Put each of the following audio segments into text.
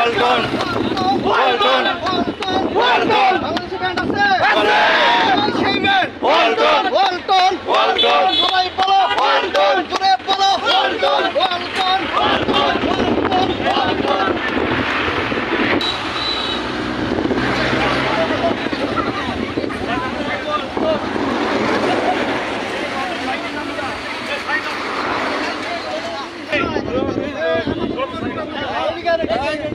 Walton Walton Walton Walton Walton Walton সবাই বলো Walton জোরে বলো Walton Walton Walton Walton Obrigado,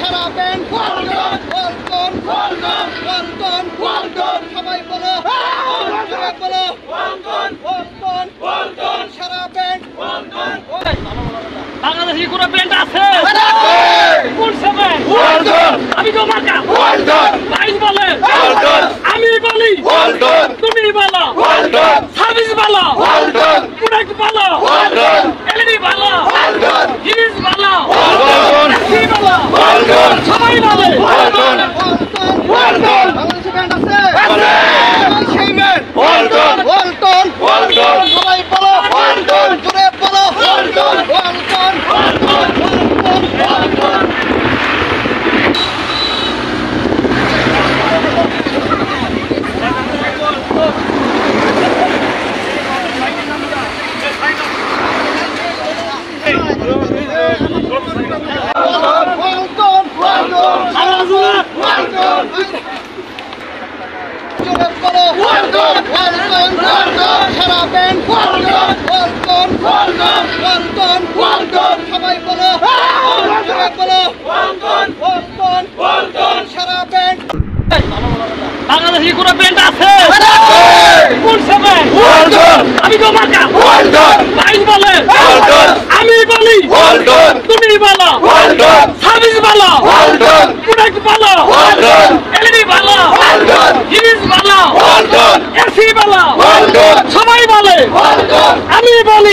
সারা ব্যাংক সবাই পাবে Morgan, Morgan, Morgan, Morgan, Morgan.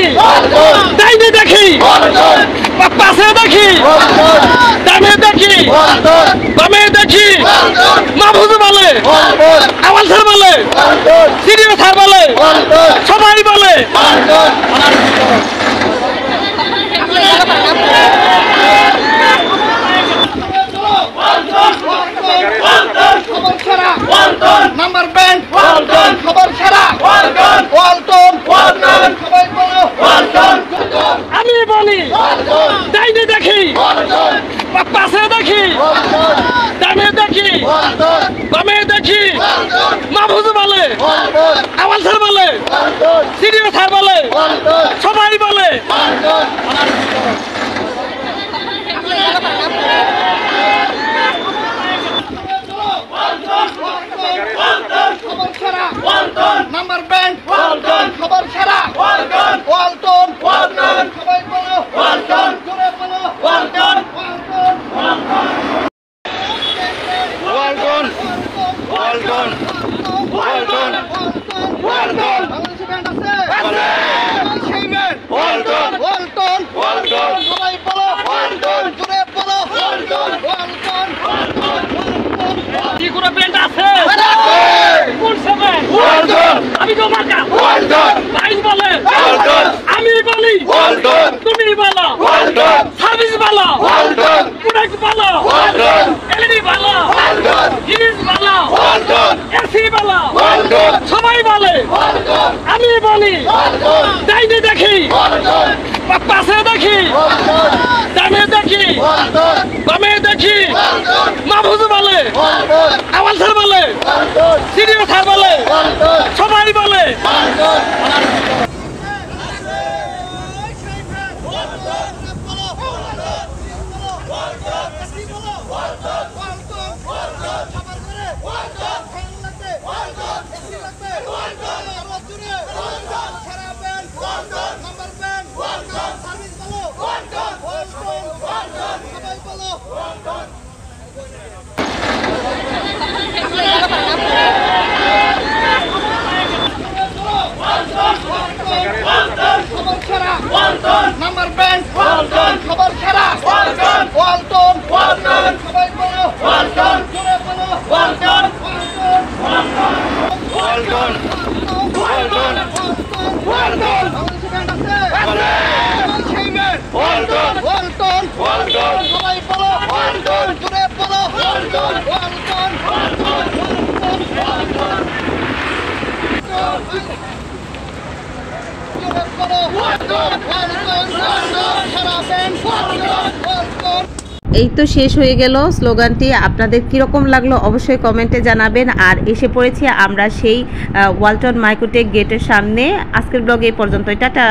দেখি। ডাইনে দেখি। পাশে দেখি। ডানে দেখি। বামে দেখি। মাহফুজ বলে। আওয়াল স্যার বলে। সিনিয়র স্যার বলে। সবাই বলে। দেখি। ডানে দেখি। বামে দেখি। মাহফুজ বলে। আওয়াল স্যার বলে। সিডিও স্যার বলে। সবাই বলে। Bolton! Bolton! মালা সবাই বলে। আমি বলি। যাইনি দেখি। পাশে দেখি। ডানে দেখি। বামে দেখি। মাহফুজ বলে। আওয়াল স্যার বলে। সিনিয়র স্যার বলে। Bolton! Number one, Bolton! Bolton! এই তো শেষ হয়ে গেল স্লোগানটি। আপনাদের কীরকম লাগল অবশ্যই কমেন্টে জানাবেন। আর এসে পড়েছি আমরা সেই ওয়ালটন মাইকোটেক গেটের সামনে। আজকের ব্লগে এই পর্যন্তই। টাটা।